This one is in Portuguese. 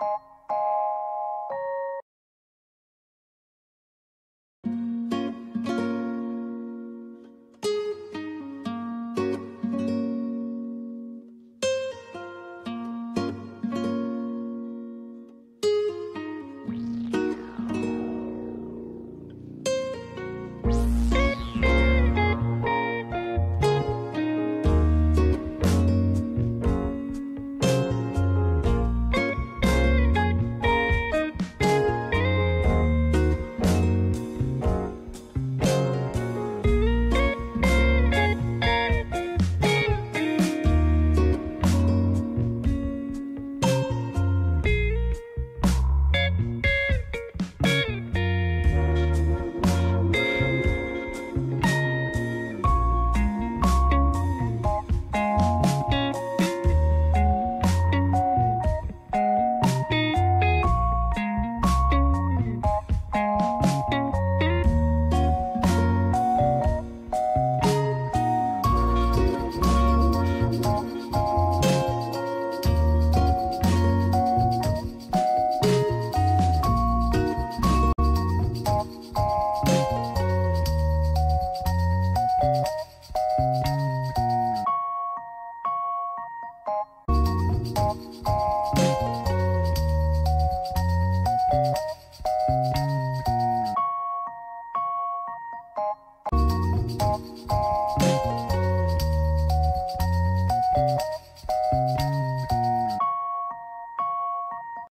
you. Música